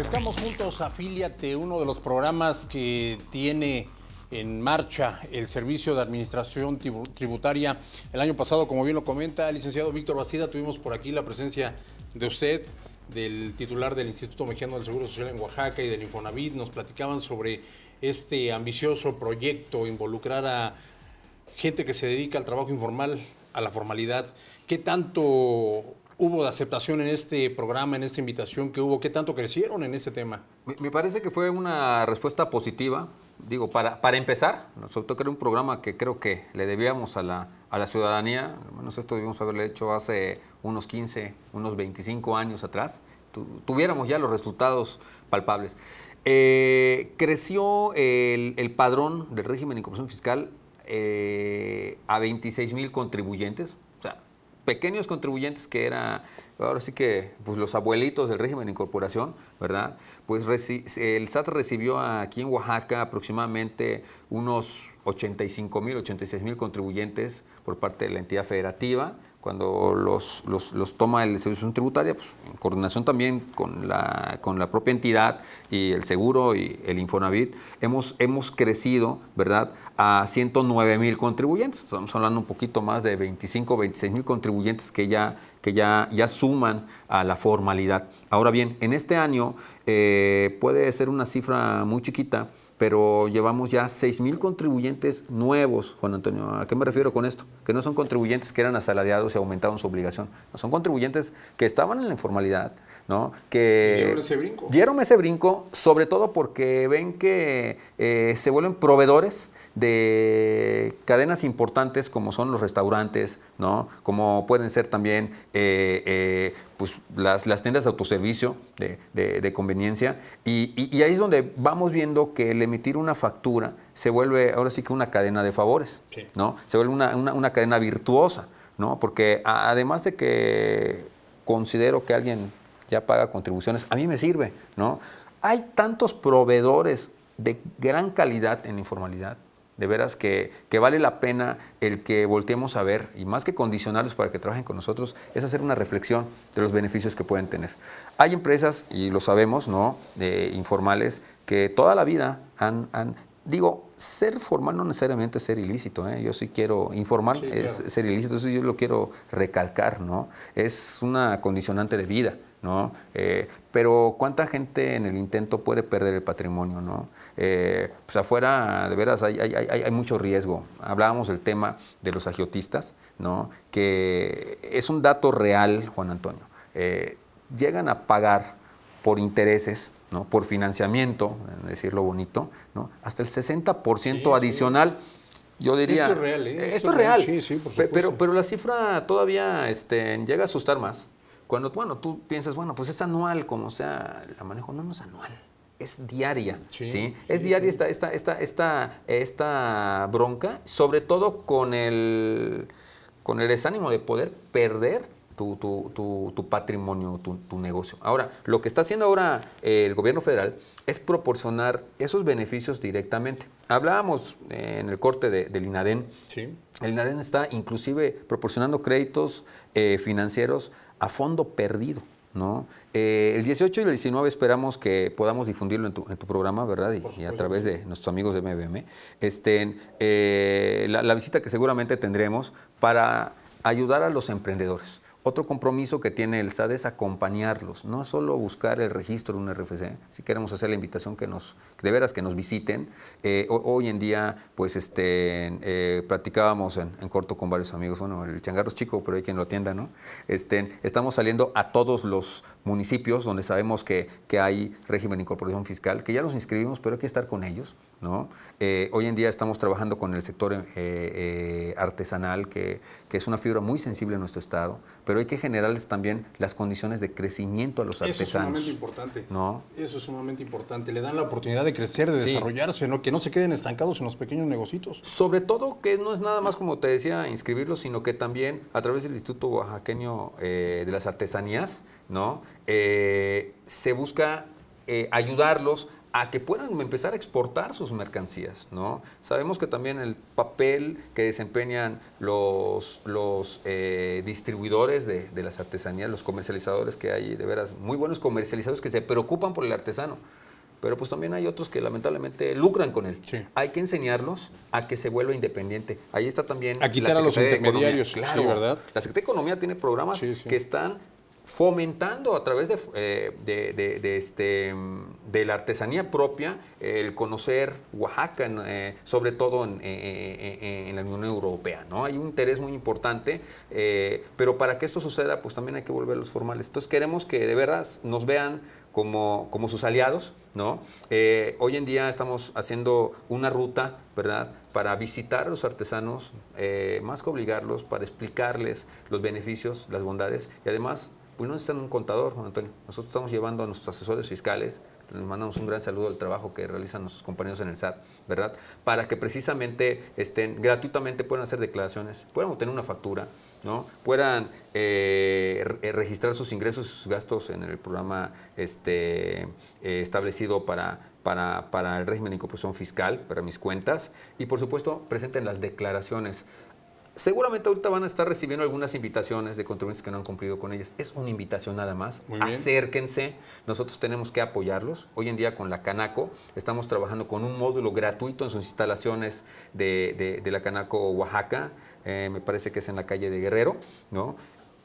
Crezcamos juntos, afíliate, uno de los programas que tiene en marcha el Servicio de Administración Tributaria. El año pasado, como bien lo comenta el licenciado Víctor Bastida, tuvimos por aquí la presencia de usted, del titular del Instituto Mexicano del Seguro Social en Oaxaca y del Infonavit. Nos platicaban sobre este ambicioso proyecto, involucrar a gente que se dedica al trabajo informal, a la formalidad. ¿Qué tanto hubo de aceptación en este programa, en esta invitación que hubo? ¿Qué tanto crecieron en este tema? Me parece que fue una respuesta positiva. Digo, para, para empezar, nosotros era un programa que creo que le debíamos a la, a la ciudadanía, al menos esto debíamos haberle hecho hace unos 15, unos 25 años atrás, tuviéramos ya los resultados palpables. Eh, creció el, el, padrón del régimen de incorporación fiscal eh, a 26 mil contribuyentes, pequeños contribuyentes que era, ahora sí que pues los abuelitos del régimen de incorporación, ¿verdad? Pues el SAT recibió aquí en Oaxaca aproximadamente unos 85 mil, 86 mil contribuyentes por parte de la entidad federativa, cuando los, los, toma el Servicio Tributaria, pues, en coordinación también con la, con la propia entidad y el seguro y el Infonavit, hemos, hemos crecido, ¿verdad?, a 109 mil contribuyentes. Estamos hablando un poquito más de 25, 26 mil contribuyentes que ya que ya, ya suman a la formalidad. Ahora bien, en este año eh, puede ser una cifra muy chiquita, pero llevamos ya 6.000 contribuyentes nuevos, Juan Antonio. ¿A qué me refiero con esto? Que no son contribuyentes que eran asalariados y aumentaron su obligación. Son contribuyentes que estaban en la informalidad, ¿no? Que dieron ese brinco. Dieron ese brinco, sobre todo porque ven que eh, se vuelven proveedores de cadenas importantes como son los restaurantes, ¿no? como pueden ser también eh, eh, pues las, las, tiendas de autoservicio de, conveniencia. Y, ahí es donde vamos viendo que el emitir una factura se vuelve ahora sí que una cadena de favores, ¿no? se vuelve una, una, cadena virtuosa, ¿no? porque además de que considero que alguien ya paga contribuciones, a mí me sirve. ¿no? Hay tantos proveedores de gran calidad en informalidad de veras que, vale la pena el que volteemos a ver, y más que condicionarlos para que trabajen con nosotros, es hacer una reflexión de los beneficios que pueden tener. Hay empresas, y lo sabemos, ¿no?, informales, que toda la vida han, digo, ser formal no necesariamente es ser ilícito, ¿eh? yo sí quiero informar, es ser ilícito, eso yo lo quiero recalcar, ¿no? Es una condicionante de vida, ¿no? Eh, pero ¿cuánta gente en el intento puede perder el patrimonio, ¿no? Eh, pues afuera, de veras, hay, hay, mucho riesgo. Hablábamos del tema de los agiotistas, ¿no? que es un dato real, Juan Antonio. Eh, llegan a pagar por intereses, ¿no? por financiamiento, decirlo bonito, ¿no? hasta el 60% adicional. Yo diría. Esto es real, ¿eh? Esto, es real. Sí, sí, por pero, pero la cifra todavía este, llega a asustar más. Cuando bueno, tú piensas, bueno, pues es anual, como sea, la manejo. No, no es anual es diaria, ¿sí? es diaria Esta, esta, esta, esta, esta bronca, sobre todo con el, con el desánimo de poder perder tu, tu, tu, patrimonio, tu, negocio. Ahora, lo que está haciendo ahora el gobierno federal es proporcionar esos beneficios directamente. Hablábamos en el corte del INADEN. Sí. El INADEN está inclusive proporcionando créditos eh, financieros a fondo perdido. ¿no? Eh, el 18 y el 19 esperamos que podamos difundirlo en tu, en tu programa, ¿verdad? Y, a través de nuestros amigos de MBM. Este, eh, la visita que seguramente tendremos para ayudar a los emprendedores. Otro compromiso que tiene el SAD es acompañarlos, no solo buscar el registro de un RFC, si queremos hacer la invitación que nos, de veras que nos visiten. Eh, hoy en día, pues este, eh, practicábamos en, corto con varios amigos, bueno, el changarro es chico, pero hay quien lo atienda, ¿no? Este, estamos saliendo a todos los municipios donde sabemos que, que hay régimen de incorporación fiscal, que ya los inscribimos, pero hay que estar con ellos, ¿no? Eh, hoy en día estamos trabajando con el sector artesanal, que, que es una fibra muy sensible en nuestro estado pero hay que generarles también las condiciones de crecimiento a los artesanos. Eso es sumamente importante. ¿No? Eso es sumamente importante. Le dan la oportunidad de crecer, de desarrollarse, ¿no? que no se queden estancados en los pequeños negocios. Sobre todo que no es nada más, como te decía, inscribirlos, sino que también a través del Instituto Oaxaqueño eh, de las Artesanías, ¿no? Eh, se busca eh, ayudarlos a que puedan empezar a exportar sus mercancías, ¿no? Sabemos que también el papel que desempeñan los, los eh, distribuidores de, de, las artesanías, los comercializadores que hay, de veras, muy buenos comercializadores que se preocupan por el artesano, pero pues también hay otros que lamentablemente lucran con él. Hay que enseñarlos a que se vuelva independiente. Ahí está también... A quitar a los intermediarios, claro, ¿verdad? La Secretaría de Economía tiene programas que están fomentando a través de, eh, de, este, de la artesanía propia el conocer Oaxaca, eh, sobre todo eh, en, la Unión Europea. ¿no? Hay un interés muy importante, pero para que esto suceda, pues también hay que volverlos formales. Entonces queremos que de veras nos vean como, como sus aliados. ¿no? hoy en día estamos haciendo una ruta, ¿verdad?, para visitar a los artesanos, más que obligarlos, para explicarles los beneficios, las bondades y además pues no necesitan un contador, Juan Antonio. Nosotros estamos llevando a nuestros asesores fiscales, les mandamos un gran saludo al trabajo que realizan nuestros compañeros en el SAT, ¿verdad? Para que precisamente estén, gratuitamente puedan hacer declaraciones, puedan obtener una factura, ¿no? Puedan eh, registrar sus ingresos y sus gastos en el programa este, eh, establecido para, para, para el régimen de incorporación fiscal, para mis cuentas, y por supuesto presenten las declaraciones. Seguramente ahorita van a estar recibiendo algunas invitaciones de contribuyentes que no han cumplido con ellas. Es una invitación nada más. Acérquense. Nosotros tenemos que apoyarlos. Hoy en día con la Canaco estamos trabajando con un módulo gratuito en sus instalaciones de, la Canaco Oaxaca. Eh, me parece que es en la calle de Guerrero. ¿no?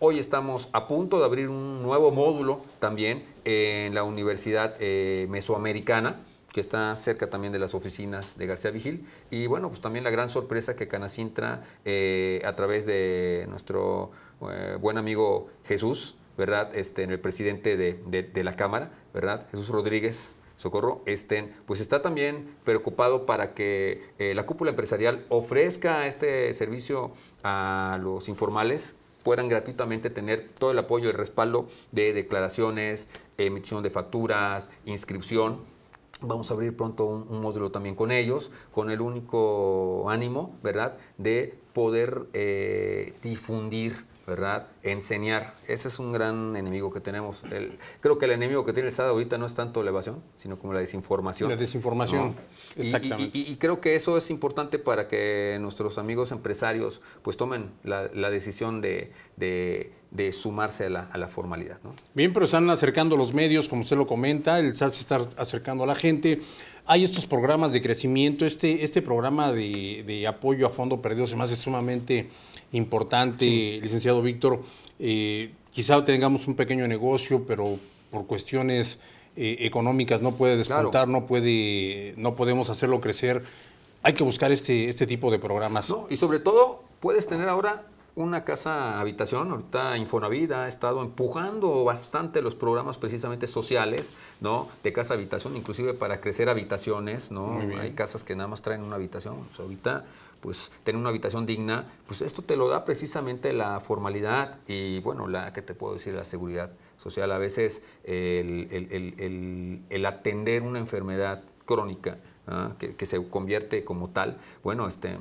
Hoy estamos a punto de abrir un nuevo módulo también en la Universidad eh, Mesoamericana que está cerca también de las oficinas de García Vigil. Y bueno, pues también la gran sorpresa que Canacintra, eh, a través de nuestro eh, buen amigo Jesús, ¿verdad? Este, el presidente de, la Cámara, ¿verdad? Jesús Rodríguez. Socorro, estén, pues está también preocupado para que eh, la cúpula empresarial ofrezca este servicio a los informales puedan gratuitamente tener todo el apoyo y el respaldo de declaraciones, emisión de facturas, inscripción Vamos a abrir pronto un, módulo también con ellos, con el único ánimo, ¿verdad?, de poder eh, difundir ¿verdad? Enseñar. Ese es un gran enemigo que tenemos. creo que el enemigo que tiene el Estado ahorita no es tanto la evasión, sino como la desinformación. La desinformación, exactamente. Y, creo que eso es importante para que nuestros amigos empresarios pues tomen la, decisión de, sumarse a la, formalidad. Bien, pero están acercando los medios, como usted lo comenta, el SAT se está acercando a la gente. Hay estos programas de crecimiento, este, este programa de, de apoyo a fondo perdido se me hace sumamente importante, licenciado Víctor. Eh, quizá tengamos un pequeño negocio, pero por cuestiones eh, económicas no puede despuntar, no, puede, no podemos hacerlo crecer. Hay que buscar este, este tipo de programas. y sobre todo, puedes tener ahora una casa habitación, ahorita Infonavit ha estado empujando bastante los programas precisamente sociales, ¿no? De casa habitación, inclusive para crecer habitaciones, ¿no? Hay casas que nada más traen una habitación. Pues ahorita pues tener una habitación digna, pues esto te lo da precisamente la formalidad y bueno, la que te puedo decir, la seguridad social. A veces el, atender una enfermedad crónica ¿ah? que, se convierte como tal, bueno, este,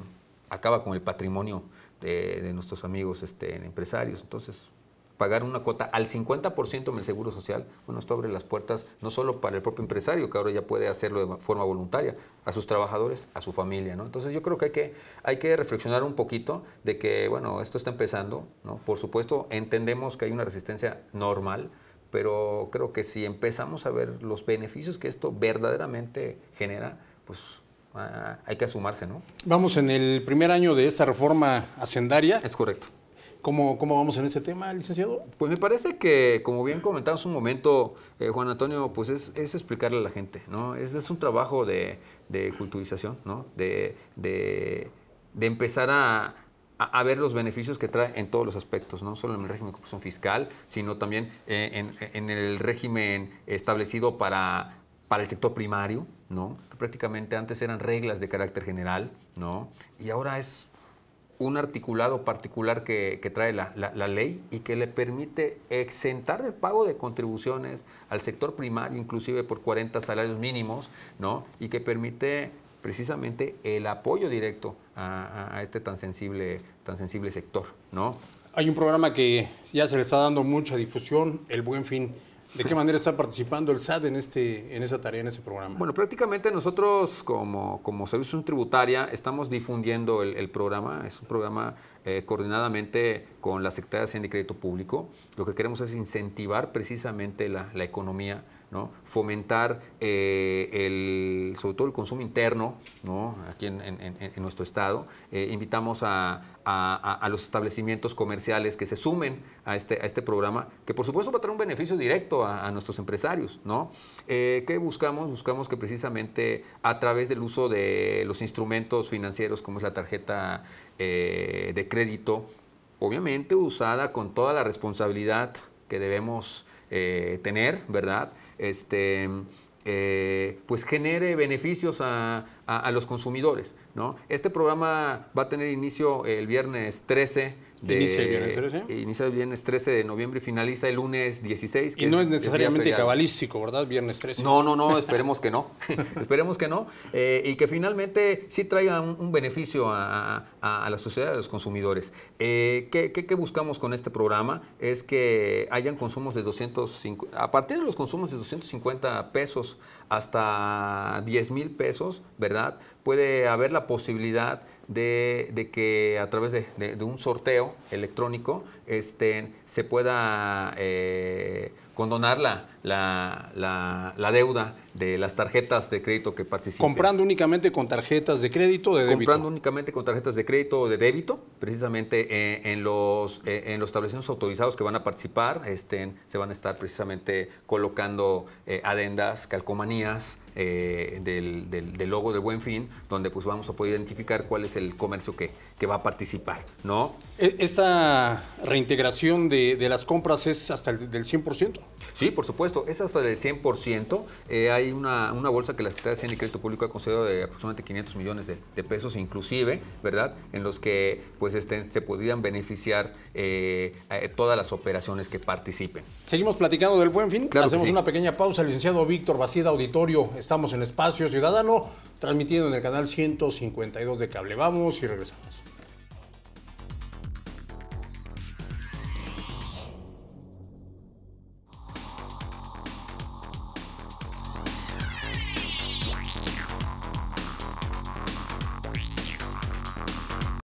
acaba con el patrimonio de, de nuestros amigos este, empresarios. Entonces, pagar una cuota al 50% en el Seguro Social, bueno, esto abre las puertas no solo para el propio empresario, que ahora ya puede hacerlo de forma voluntaria, a sus trabajadores, a su familia, ¿no? Entonces yo creo que hay que, hay que reflexionar un poquito de que, bueno, esto está empezando, ¿no? Por supuesto, entendemos que hay una resistencia normal, pero creo que si empezamos a ver los beneficios que esto verdaderamente genera, pues ah, hay que asumarse, ¿no? Vamos en el primer año de esta reforma hacendaria. Es correcto. ¿Cómo, ¿Cómo, vamos en ese tema, licenciado? Pues me parece que, como bien comentamos un momento, eh, Juan Antonio, pues es, es, explicarle a la gente, ¿no? Es, es un trabajo de, de culturización, ¿no? De, de, de empezar a, a, ver los beneficios que trae en todos los aspectos, no solo en el régimen de composición fiscal, sino también eh, en, en, el régimen establecido para, para el sector primario, ¿no? Que prácticamente antes eran reglas de carácter general, ¿no? Y ahora es un articulado particular que, trae la, ley y que le permite exentar del pago de contribuciones al sector primario, inclusive por 40 salarios mínimos, ¿no? Y que permite precisamente el apoyo directo a, este tan sensible, tan sensible sector, ¿no? Hay un programa que ya se le está dando mucha difusión, el Buen Fin. ¿De qué manera está participando el SAT en, este, en esa tarea, en ese programa? Bueno, prácticamente nosotros como, como Servicio Tributaria estamos difundiendo el, programa. Es un programa eh, coordinadamente con la Secretaría de Hacienda y Crédito Público. Lo que queremos es incentivar precisamente la economía fomentar eh, el, sobre todo el consumo interno aquí en, nuestro estado. Eh, invitamos a, los establecimientos comerciales que se sumen a este, a este programa, que por supuesto va a tener un beneficio directo a, nuestros empresarios. ¿no? Eh, ¿Qué buscamos? Buscamos que precisamente a través del uso de los instrumentos financieros como es la tarjeta de crédito, obviamente usada con toda la responsabilidad que debemos tener, ¿verdad? Este, eh, pues genere beneficios a, los consumidores. ¿no? Este programa va a tener inicio el viernes 13 ¿Inicia el viernes 13? Inicia el viernes 13 de noviembre y finaliza el lunes 16. y no es, necesariamente cabalístico, ¿verdad? Viernes 13. No, no, no, esperemos que no. esperemos que no. Eh, y que finalmente sí traiga un, beneficio a, la sociedad, a los consumidores. Eh, ¿qué, buscamos con este programa? Es que hayan consumos de 250, a partir de los consumos de 250 pesos hasta 10 mil pesos, ¿verdad? Puede haber la posibilidad de, que a través de, un sorteo electrónico este, se pueda eh, condonar la, la, la, deuda de las tarjetas de crédito que participan. ¿Comprando únicamente con tarjetas de crédito o de débito? Comprando únicamente con tarjetas de crédito o de débito, precisamente eh, en, los, eh, en los establecimientos autorizados que van a participar, este, se van a estar precisamente colocando adendas, calcomanías, del, del, logo del Buen Fin, donde pues vamos a poder identificar cuál es el comercio que, que va a participar, ¿no? E, ¿Esta reintegración de, de las compras es hasta el del 100%? Sí, por supuesto, es hasta del 100%. Eh, hay una, bolsa que la Secretaría de Hacienda y Crédito Público ha concedido de aproximadamente 500 millones de, pesos, inclusive, ¿verdad? En los que pues este, se podrían beneficiar eh, eh, todas las operaciones que participen. Seguimos platicando del buen fin. Hacemos una pequeña pausa. Licenciado Víctor Bacida Auditorio, estamos en Espacio Ciudadano, transmitiendo en el canal 152 de Cable. Vamos y regresamos.